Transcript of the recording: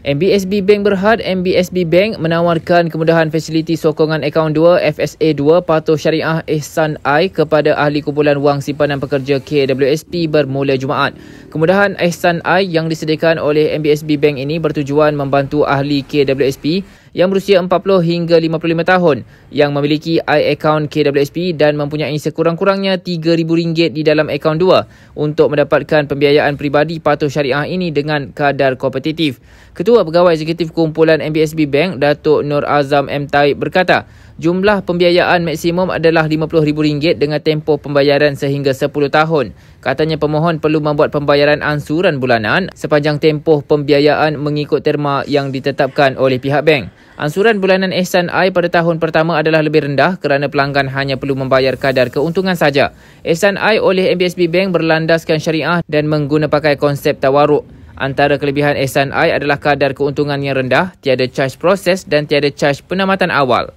MBSB Bank Berhad, MBSB Bank menawarkan kemudahan fasiliti sokongan akaun 2 FSA 2 patuh syariah Ihsan I kepada ahli kumpulan wang simpanan pekerja KWSP bermula Jumaat. Kemudahan Ihsan I yang disediakan oleh MBSB Bank ini bertujuan membantu ahli KWSP yang berusia 40 hingga 55 tahun yang memiliki i-account KWSP dan mempunyai sekurang-kurangnya RM3,000 di dalam akaun 2 untuk mendapatkan pembiayaan peribadi patuh syariah ini dengan kadar kompetitif. Ketua Pegawai Eksekutif Kumpulan MBSB Bank, Datuk Nur Azam M. Taib berkata, Jumlah pembiayaan maksimum adalah RM50,000 dengan tempoh pembayaran sehingga 10 tahun. Katanya pemohon perlu membuat pembayaran ansuran bulanan sepanjang tempoh pembiayaan mengikut terma yang ditetapkan oleh pihak bank. Ansuran bulanan Ehsan I pada tahun pertama adalah lebih rendah kerana pelanggan hanya perlu membayar kadar keuntungan saja. Ehsan I oleh MBSB Bank berlandaskan syariah dan mengguna pakai konsep tawaruk. Antara kelebihan Ehsan I adalah kadar keuntungan yang rendah, tiada charge proses dan tiada charge penamatan awal.